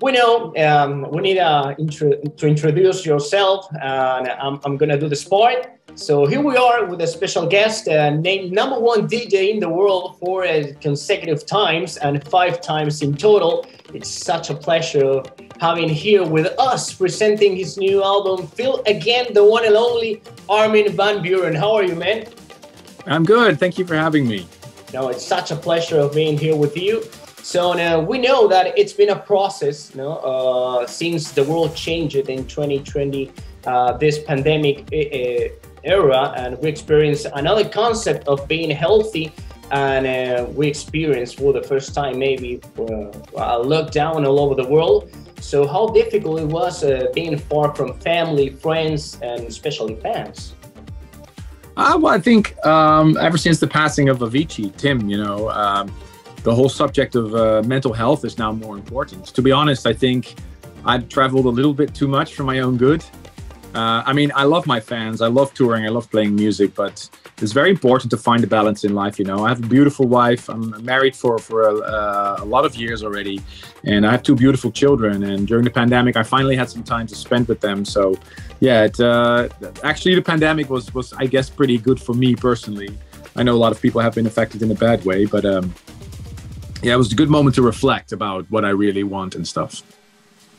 we know um, we need uh, intro- to introduce yourself, and I'm, I'm gonna do the part. So here we are with a special guest, uh, named number one DJ in the world for uh, consecutive times and five times in total. It's such a pleasure having here with us presenting his new album, Feel Again, the one and only Armin van Buuren. How are you, man? I'm good. Thank you for having me. No, it's such a pleasure of being here with you. So now we know that it's been a process, you know, uh, since the world changed in 2020, uh, this pandemic uh, era, and we experienced another concept of being healthy, and uh, we experienced for the first time maybe uh, a lockdown all over the world. So how difficult it was uh, being far from family, friends, and especially fans. Uh, well, I think um, ever since the passing of Avicii, Tim, you know, um, the whole subject of uh, mental health is now more important. To be honest, I think I've traveled a little bit too much for my own good. Uh, I mean, I love my fans. I love touring. I love playing music, but it's very important to find a balance in life. You know, I have a beautiful wife. I'm married for for a, uh, a, lot of years already, and I have two beautiful children. And during the pandemic, I finally had some time to spend with them. So, yeah, it, uh, actually, the pandemic was was I guess pretty good for me personally. I know a lot of people have been affected in a bad way, but um, yeah, it was a good moment to reflect about what I really want and stuff.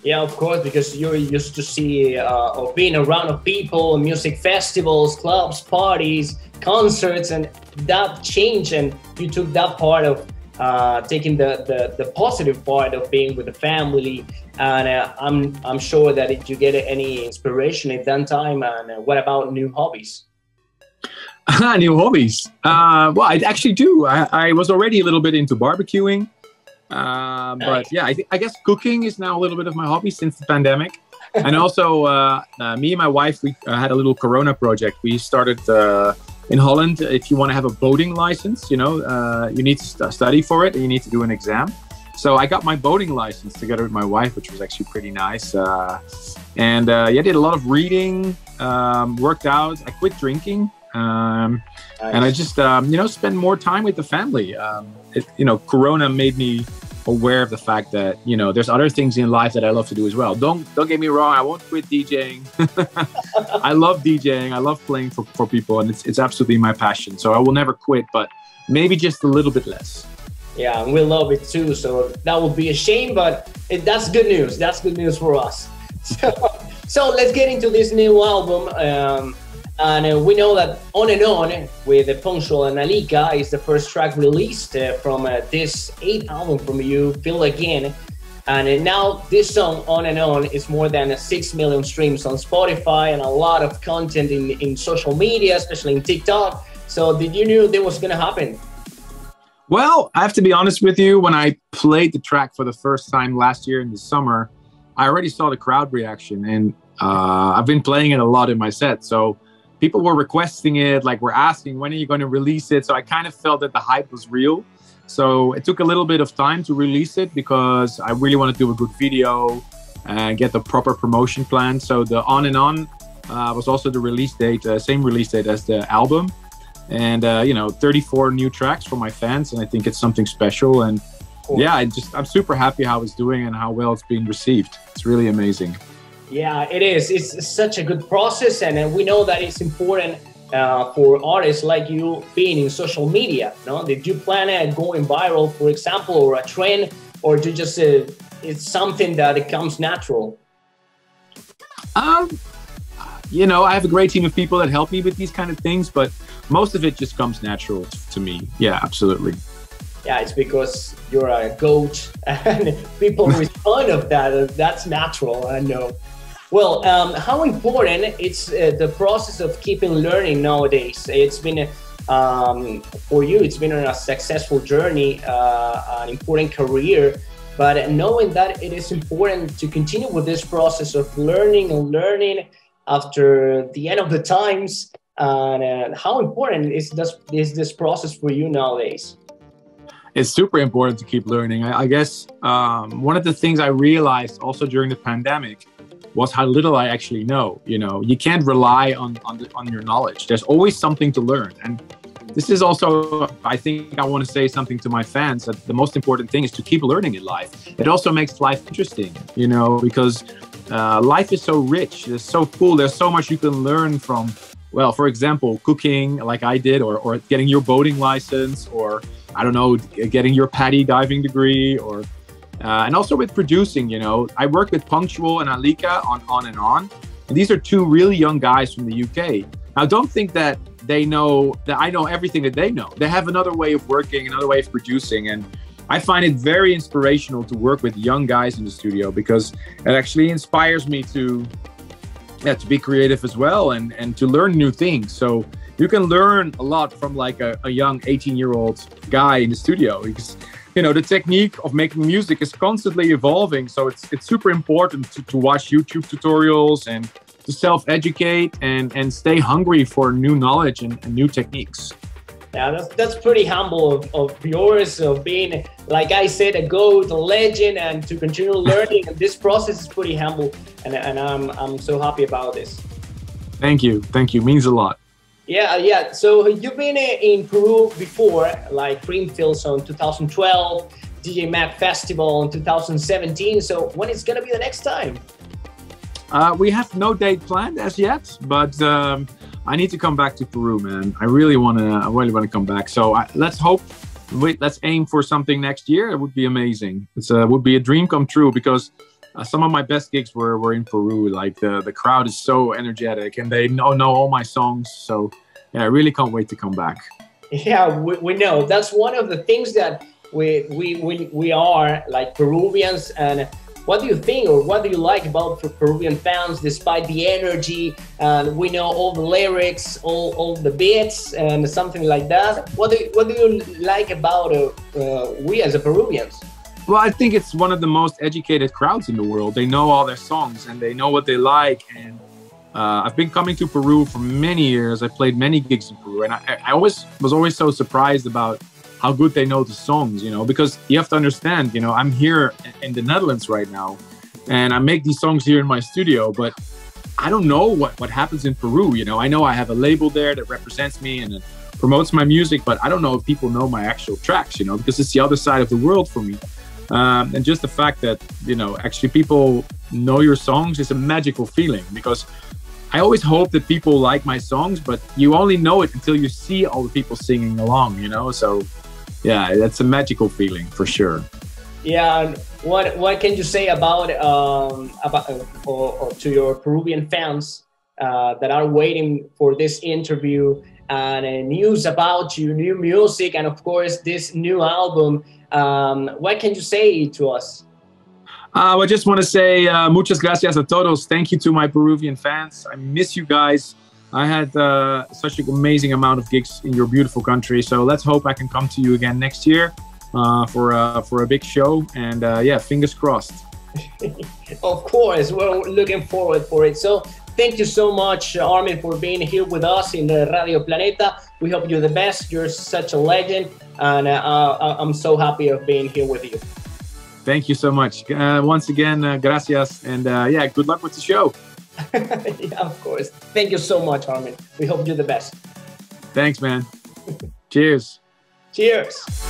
Yeah, of course, because you're used to see uh, or being around of people, music festivals, clubs, parties, concerts, and that changed, and you took that part of uh, taking the, the, the positive part of being with the family. And uh, I'm I'm sure that if you get any inspiration at that time, and uh, what about new hobbies? new hobbies. Uh, well, I actually do. I, I, was already a little bit into barbecuing, uh, but yeah, I, th- I, guess cooking is now a little bit of my hobby since the pandemic. and also, uh, uh, me and my wife, we uh, had a little Corona project. We started uh, in Holland. If you want to have a boating license, you know, you need to st- study for it and you need to do an exam. So I got my boating license together with my wife, which was actually pretty nice. and yeah, did a lot of reading, um, worked out. I quit drinking um, nice. and I just um, you know spend more time with the family. Um, it, you know, Corona made me aware of the fact that you know there's other things in life that I love to do as well. Don't don't get me wrong, I won't quit DJing. I love DJing. I love playing for, for people, and it's it's absolutely my passion. So I will never quit, but maybe just a little bit less. Yeah, and we love it too. So that would be a shame, but it, that's good news. That's good news for us. So, so let's get into this new album. Um, and uh, we know that On and On with the Punctual and Alika is the first track released uh, from uh, this eighth album from you, Feel Again. And uh, now this song, On and On, is more than 6 million streams on Spotify and a lot of content in, in social media, especially in TikTok. So did you knew this was going to happen? Well, I have to be honest with you. When I played the track for the first time last year in the summer, I already saw the crowd reaction, and uh, I've been playing it a lot in my set. So people were requesting it, like we're asking, when are you going to release it? So I kind of felt that the hype was real. So it took a little bit of time to release it because I really want to do a good video and get the proper promotion plan. So the On and On uh, was also the release date, uh, same release date as the album. And, uh, you know, 34 new tracks for my fans. And I think it's something special. And cool. yeah, I just, I'm super happy how it's doing and how well it's being received. It's really amazing. Yeah, it is. It's such a good process, and we know that it's important uh, for artists like you being in social media. No, did you plan on going viral, for example, or a trend, or do just uh, it's something that it comes natural? Um, you know, I have a great team of people that help me with these kind of things, but most of it just comes natural to me. Yeah, absolutely. Yeah, it's because you're a coach and people respond of that. That's natural. I know. Well, um, how important it's uh, the process of keeping learning nowadays? It's been um, for you. It's been a successful journey, uh, an important career. But knowing that it is important to continue with this process of learning and learning after the end of the times, and uh, how important is this is this process for you nowadays? It's super important to keep learning. I, I guess um, one of the things I realized also during the pandemic was how little I actually know. You know, you can't rely on on, the, on your knowledge. There's always something to learn, and this is also, I think, I want to say something to my fans that the most important thing is to keep learning in life. It also makes life interesting, you know, because uh, life is so rich, it's so cool There's so much you can learn from. Well, for example, cooking like I did, or, or getting your boating license, or I don't know, getting your PADI diving degree, or uh, and also with producing. You know, I work with Punctual and Alika on On and On, and these are two really young guys from the UK. Now, don't think that they know that I know everything that they know. They have another way of working, another way of producing, and I find it very inspirational to work with young guys in the studio because it actually inspires me to yeah, to be creative as well and and to learn new things. So you can learn a lot from like a, a young 18 year old guy in the studio because you know the technique of making music is constantly evolving. So it's it's super important to, to watch YouTube tutorials and to self-educate and and stay hungry for new knowledge and, and new techniques. Yeah, that's, that's pretty humble of, of yours of being, like I said, a goat, a legend, and to continue learning. and this process is pretty humble, and, and I'm, I'm so happy about this. Thank you. Thank you. Means a lot. Yeah, yeah. So you've been in Peru before, like Creamfields on 2012, DJ Mag Festival in 2017. So when is going to be the next time? Uh, we have no date planned as yet, but um, I need to come back to Peru, man. I really want to. I really want to come back. So I, let's hope. Wait, let's aim for something next year. It would be amazing. It uh, would be a dream come true because uh, some of my best gigs were, were in Peru. Like the the crowd is so energetic and they know know all my songs. So yeah, I really can't wait to come back. Yeah, we, we know that's one of the things that we we we, we are like Peruvians and what do you think or what do you like about Peruvian fans despite the energy and we know all the lyrics, all, all the beats and something like that? What do what do you like about uh, uh, we as a Peruvians? Well, I think it's one of the most educated crowds in the world. They know all their songs and they know what they like. And uh, I've been coming to Peru for many years. I played many gigs in Peru, and I, I always was always so surprised about how good they know the songs, you know, because you have to understand, you know, I'm here in the Netherlands right now and I make these songs here in my studio, but I don't know what, what happens in Peru, you know. I know I have a label there that represents me and promotes my music, but I don't know if people know my actual tracks, you know, because it's the other side of the world for me. Um, and just the fact that, you know, actually people know your songs is a magical feeling because I always hope that people like my songs, but you only know it until you see all the people singing along, you know. So yeah, that's a magical feeling for sure. Yeah, what what can you say about um, about uh, or, or to your Peruvian fans uh, that are waiting for this interview and uh, news about you, new music, and of course this new album? Um, what can you say to us? Uh, I just want to say uh, muchas gracias a todos. Thank you to my Peruvian fans. I miss you guys. I had uh, such an amazing amount of gigs in your beautiful country. So let's hope I can come to you again next year uh, for uh, for a big show. And uh, yeah, fingers crossed. of course, we're looking forward for it. So thank you so much, Armin, for being here with us in the Radio Planeta. We hope you're the best. You're such a legend, and uh, uh, I'm so happy of being here with you. Thank you so much. once again, gracias, and yeah, good luck with the show. yeah, of course. Thank you so much, Armin. We hope you're the best. Thanks, man. Cheers. Cheers.